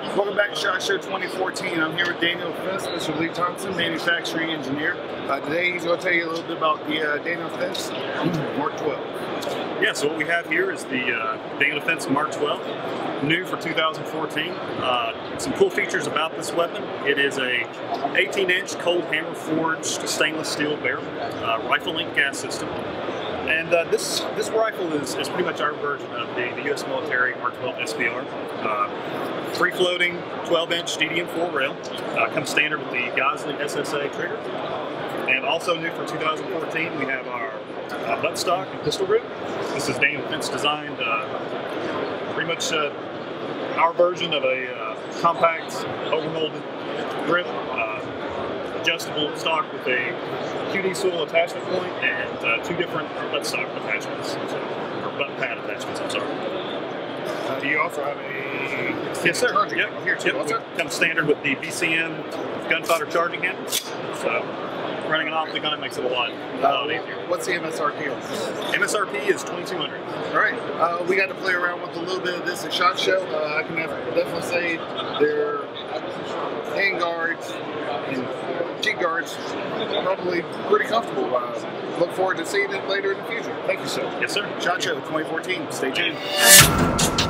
Welcome back to SHOT Show 2014. I'm here with Daniel Defense, Mr. Lee Thompson, manufacturing engineer. Uh, today he's going to tell you a little bit about the uh, Daniel Defense Mark 12. Yeah, so what we have here is the uh, Daniel Defense Mark 12, new for 2014. Uh, some cool features about this weapon. It is a 18-inch cold hammer forged stainless steel barrel, uh, rifle length gas system. And uh, this this rifle is, is pretty much our version of the, the U.S. military Mark 12 SPR. Uh, free floating 12 inch DDM4 rail. Uh, comes standard with the Geissele SSA trigger. And also new for 2014, we have our uh, buttstock and pistol grip. This is Daniel Defense designed, uh, pretty much uh, our version of a uh, compact overmolded grip adjustable stock with a QD swivel attachment point and uh, two different buttstock attachments, or butt pad attachments. I'm sorry. Uh, do you also have a yes, sir? charging yep. here too? Yep. What's that? Kind of standard with the BCM gunfighter charging handle. So running an off the gun makes it a lot, a lot easier. What's the MSRP on this? MSRP is 2200. All right, uh, we got to play around with a little bit of this at SHOT Show. Uh, I can definitely say their hand guards and cheek guards probably pretty comfortable. Uh, look forward to seeing it later in the future. Thank you, sir. Yes, sir. SHOT Show 2014. Stay tuned.